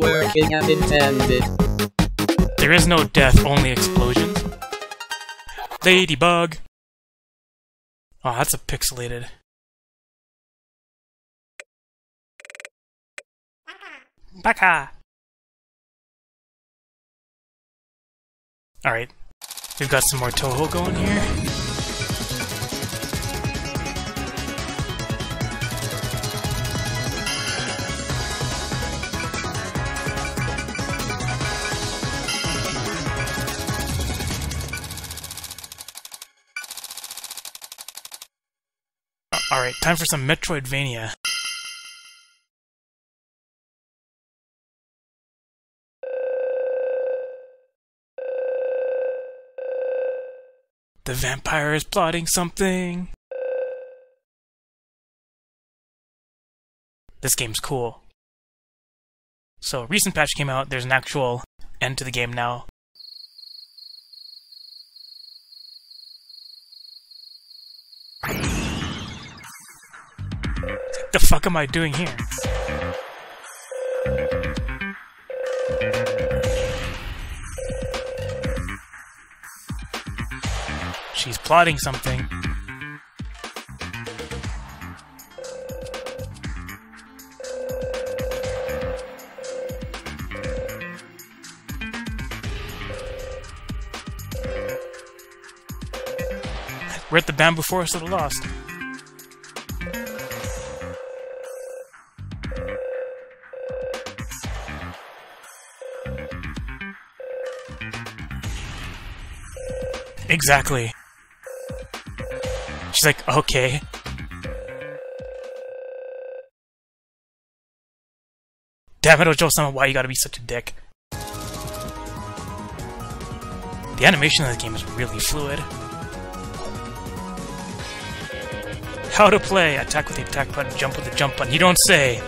working as intended. There is no death, only explosions. Ladybug! Oh, that's a pixelated. Baka! Alright. We've got some more Touhou going here. Alright, time for some Metroidvania. The vampire is plotting something. This game's cool. So, recent patch came out, there's an actual end to the game now. The fuck am I doing here? She's plotting something. We're at the bamboo forest of the lost. Exactly. She's like, okay. Damn it, Ojo-sama, why you gotta be such a dick? The animation of the game is really fluid. How to play. Attack with the attack button, jump with the jump button. You don't say.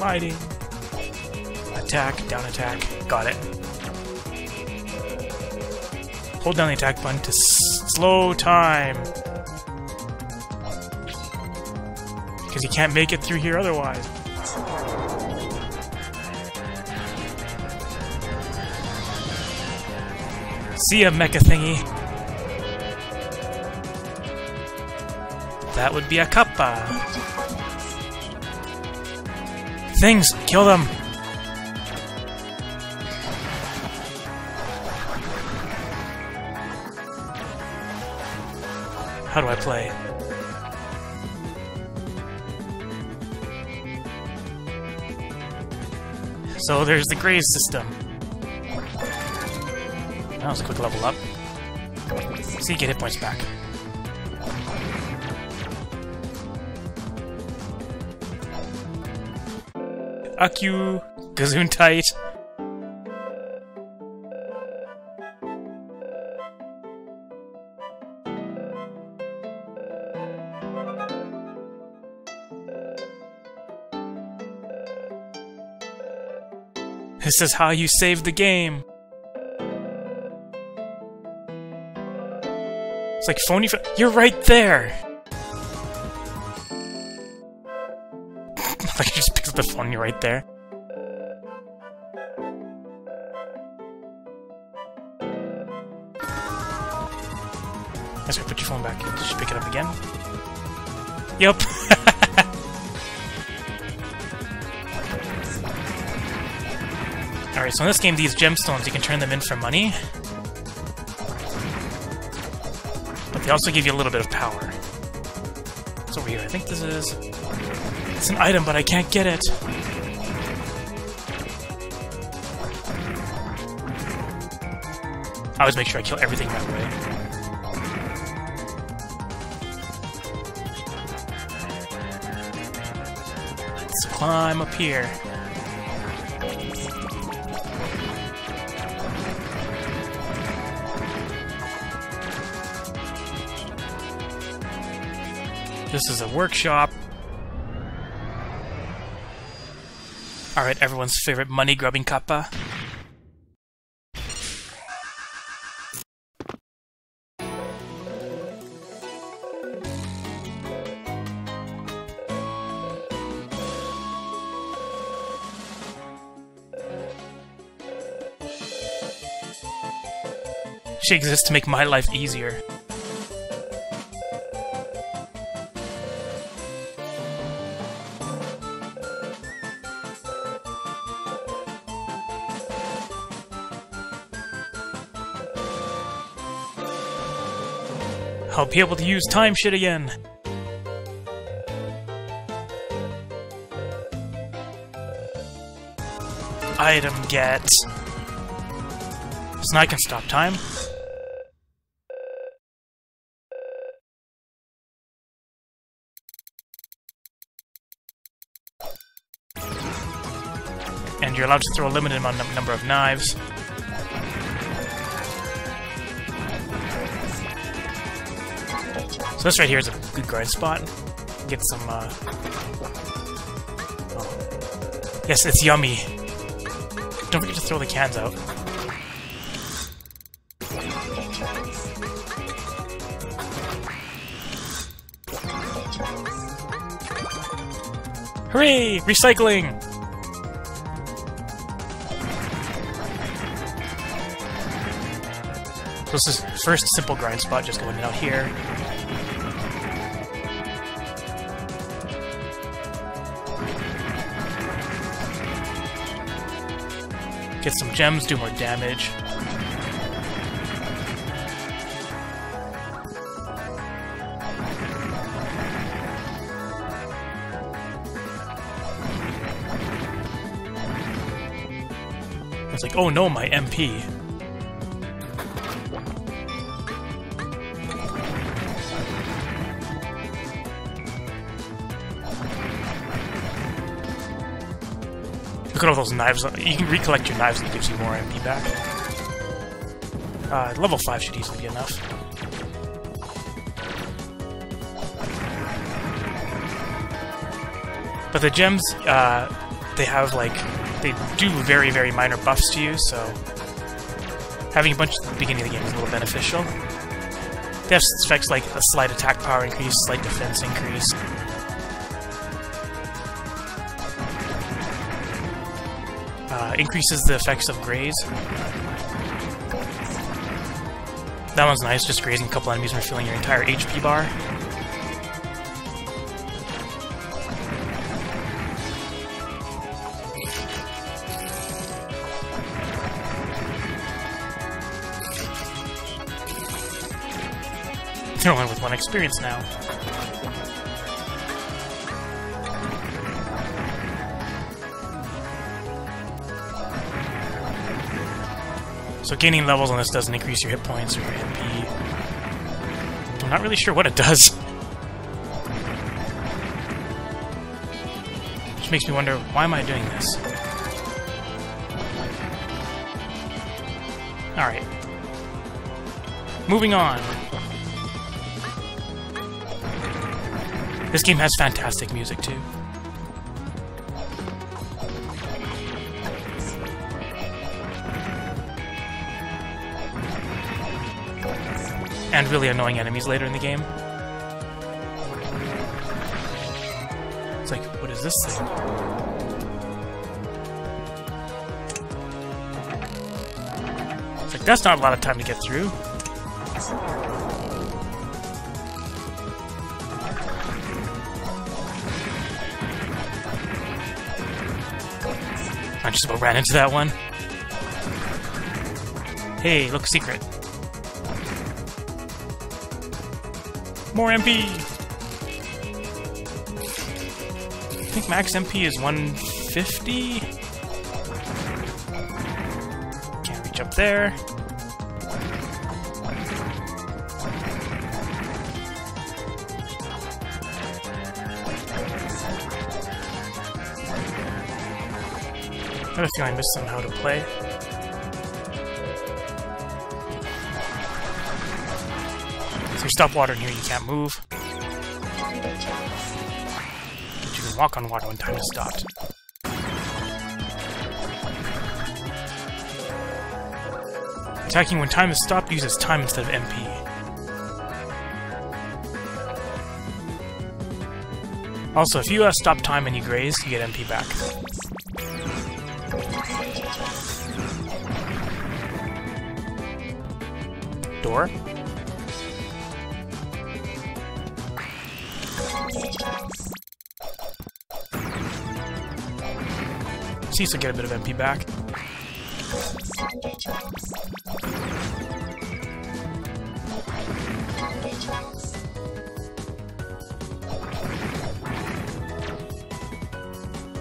Gliding. Attack, down attack. Got it. Hold down the attack button to slow time. Because you can't make it through here otherwise. See ya, mecha thingy. That would be a kappa. Things! Kill them! How do I play? So there's the graze system. That was a quick level up. So you get hit points back. Akku, Gesundheit. This is how you save the game. It's like phony. You're right there. like just picks up the phone. Right there. I gonna put your phone back. You pick it up again? Yep. Alright, so in this game, these gemstones, you can turn them in for money. But they also give you a little bit of power. It's over here. I think this is... It's an item, but I can't get it. I always make sure I kill everything that way. Let's climb up here. This is a workshop. Alright, everyone's favorite money-grubbing kappa. She exists to make my life easier. I'll be able to use time shit again. Item get. So now I can stop time. And you're allowed to throw a limited amount number of knives. So this right here is a good grind spot. Get some, uh... Oh. Yes, it's yummy. Don't forget to throw the cans out. Hooray! Recycling! So this is first simple grind spot, just going out here. Get some gems, do more damage. It's like, oh no, my MP. Look at all those knives. You can recollect your knives and it gives you more MP back. Uh, level 5 should easily be enough. But the gems, uh, they have, like, they do very, very minor buffs to you, so having a bunch at the beginning of the game is a little beneficial. They have effects like a slight attack power increase, slight defense increase, Uh, increases the effects of graze. That one's nice, just grazing a couple enemies and refilling your entire HP bar. They're only with one experience now. So gaining levels on this doesn't increase your hit points or MP. I'm not really sure what it does. Which makes me wonder, why am I doing this? Alright. Moving on. This game has fantastic music, too. And really annoying enemies later in the game. It's like, what is this thing? It's like, that's not a lot of time to get through. I just about ran into that one. Hey, look, secret. More MP! I think max MP is 150? Can't reach up there. I have a feeling I missed some how to play. Stop water in here, you can't move. But you can walk on water when time is stopped. Attacking when time is stopped uses time instead of MP. Also, if you uh, stop time and you graze, you get MP back. Door? Cease get a bit of MP back.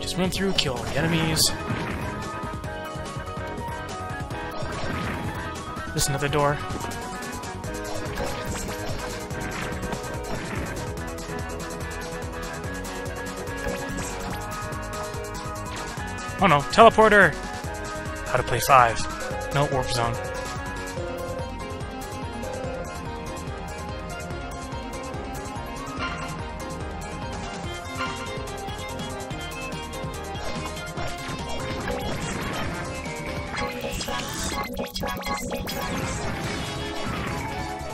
Just run through, kill all the enemies. There's another door. Oh no, teleporter! How to play 5. No, warp zone.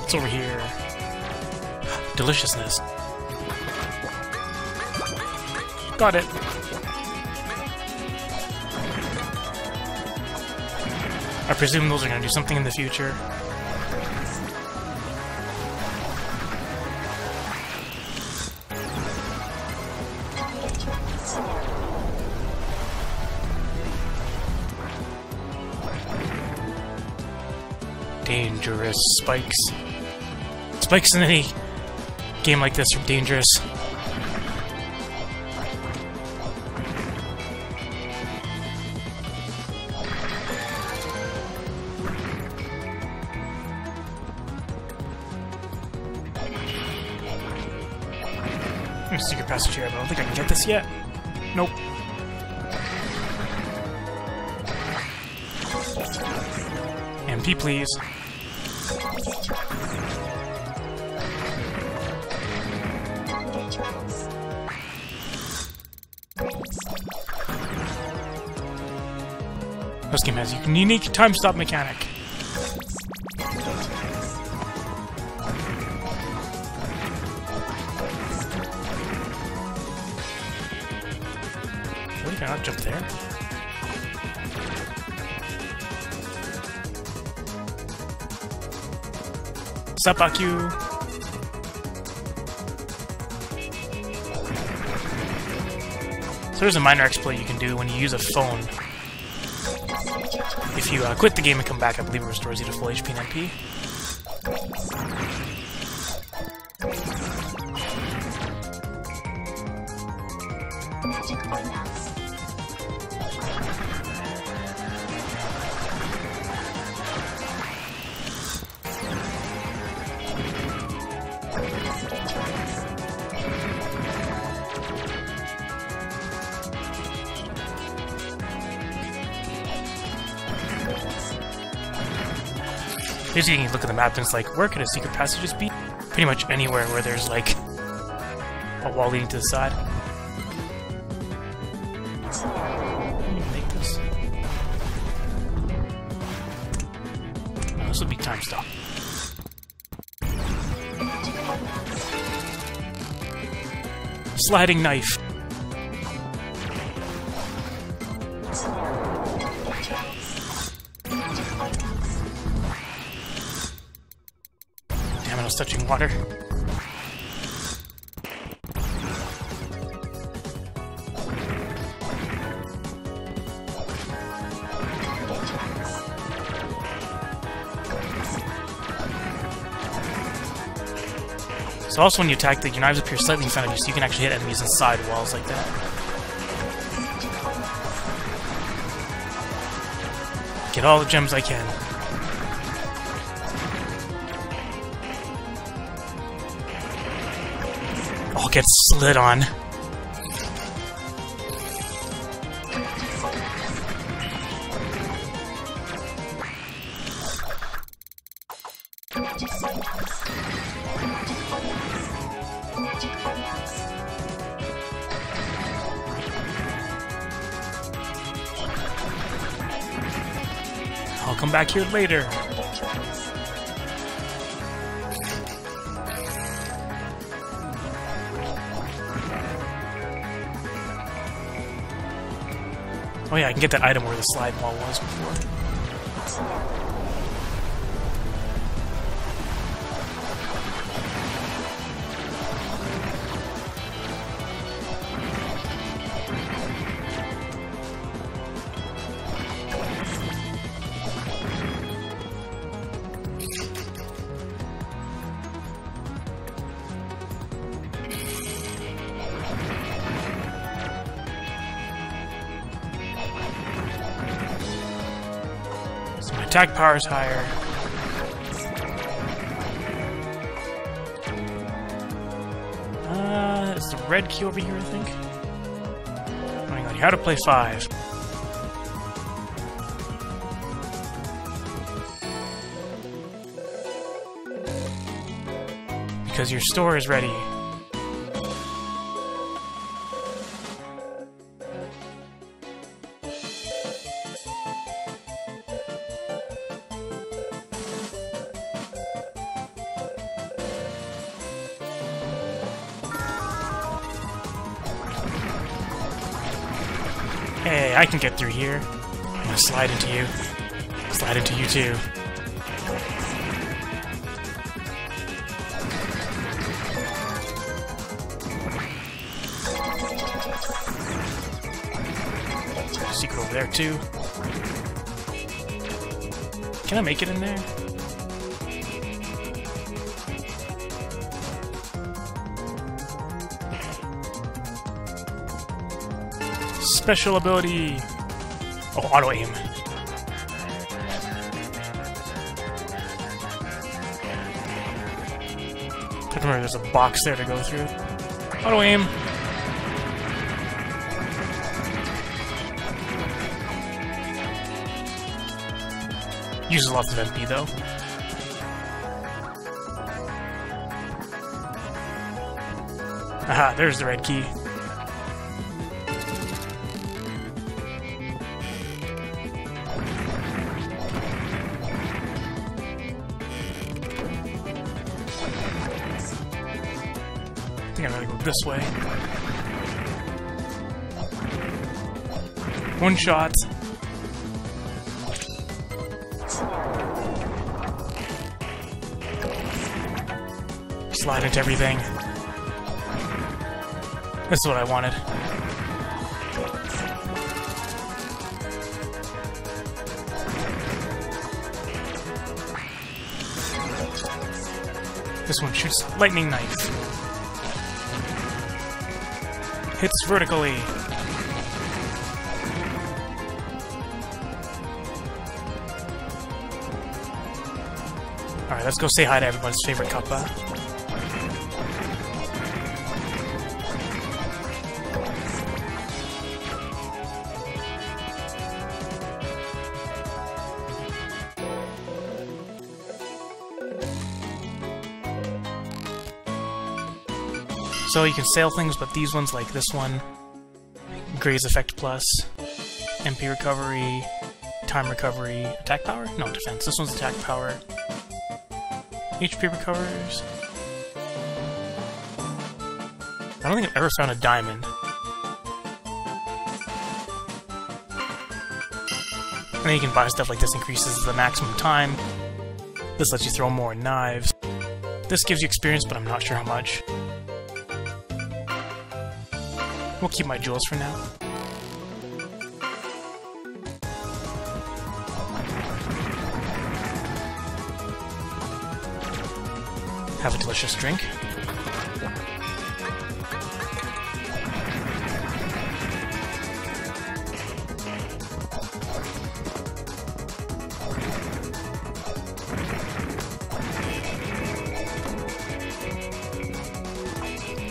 What's over here? Deliciousness. Got it. I presume those are going to do something in the future. Dangerous spikes. Spikes in any game like this are dangerous. Yet. Nope. MP, please. This game has a unique time stop mechanic. Jump there? Sup? So there's a minor exploit you can do when you use a phone. If you uh, quit the game and come back, I believe it restores you to full HP and MP. Basically, you can look at the map and it's like, where could a secret passages be? Pretty much anywhere where there's like a wall leading to the side. Make this. This will be time stop. Sliding knife. Was touching water. So also when you attack, the, your knives appear slightly in front of you, so you can actually hit enemies inside walls like that. Get all the gems I can. Get slid on. I'll come back here later. Oh yeah, I can get that item where the slide wall was before. Attack power is higher. Uh, it's the red key over here, I think. Oh Hang on, how to play five. Because your store is ready. I can get through here. I'm gonna slide into you. Slide into you too. Secret over there too. Can I make it in there? Special ability! Oh, auto aim. I remember there's a box there to go through. Auto aim! Uses lots of MP though. Aha, there's the red key. Think I'm gonna go this way. One shot. Slide into everything. This is what I wanted. This one shoots lightning knife. Hits vertically. Alright, let's go say hi to everyone's favorite Kappa. So you can sell things, but these ones, like this one, Graze Effect Plus, MP Recovery, Time Recovery, Attack Power? No, Defense. This one's Attack Power. HP recovers. I don't think I've ever found a diamond. And then you can buy stuff like this increases the maximum time. This lets you throw more knives. This gives you experience, but I'm not sure how much. We'll keep my jewels for now. Have a delicious drink.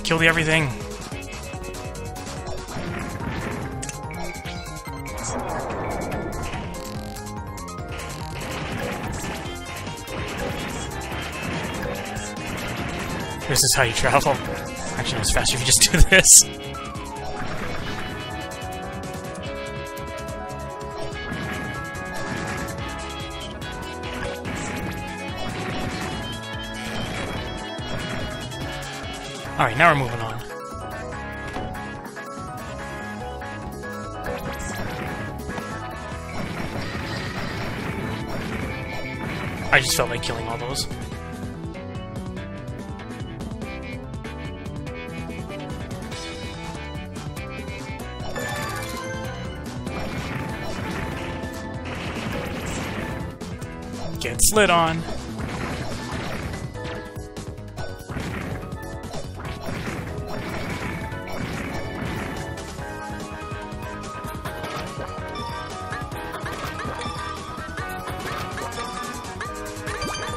Kill the everything. Is how you travel. Actually, it's faster if you just do this. Alright, now we're moving on. I just felt like killing all those. Slid on.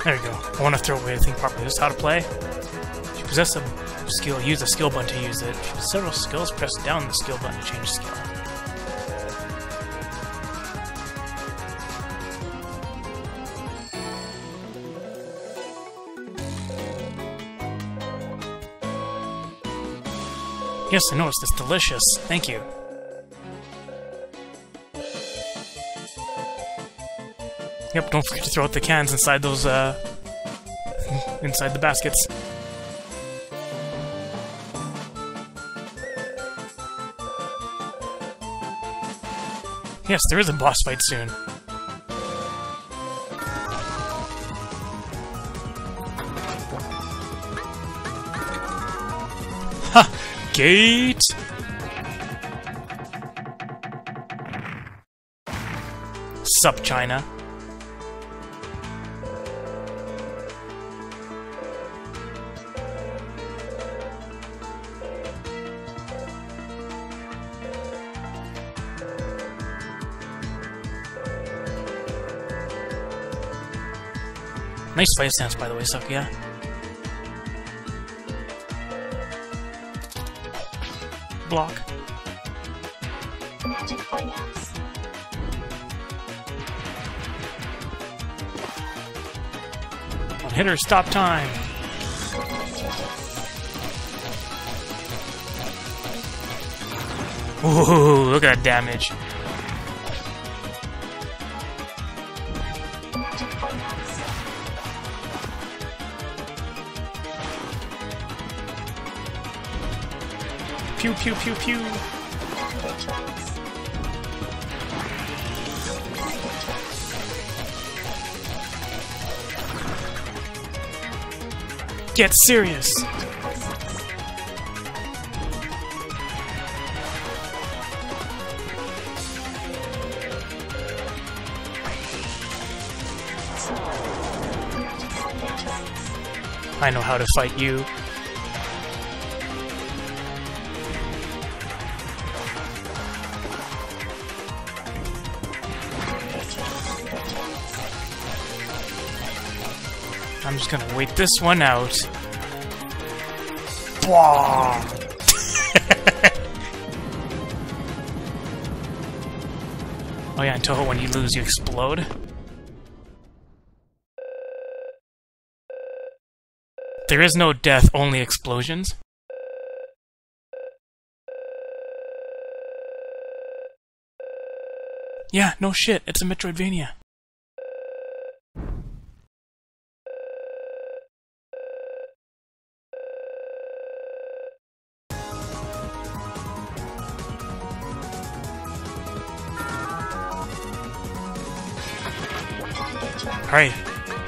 There you go. I want to throw away the thing properly. This is how to play. If you possess a skill, use the skill button to use it. If you have several skills, press down the skill button to change skill. Yes, I noticed. It's delicious. Thank you. Yep, don't forget to throw out the cans inside those, uh... inside the baskets. Yes, there is a boss fight soon. Gate! Sup, China? Nice fight stance, by the way, Sakuya. Block. One hitter, stop time. Ooh, look at that damage. Pew, pew, pew, pew. Get serious. I know how to fight you. I'm just gonna wait this one out. Oh yeah, and Touhou, when you lose, you explode. There is no death, only explosions. Yeah, no shit, it's a Metroidvania.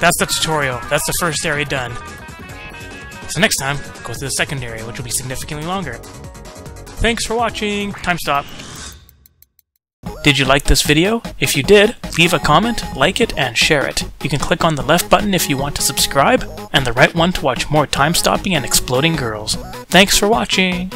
That's the tutorial. That's the first area done. So next time, go to the second area, which will be significantly longer. Thanks for watching! Time stop. Did you like this video? If you did, leave a comment, like it, and share it. You can click on the left button if you want to subscribe, and the right one to watch more time stopping and exploding girls. Thanks for watching!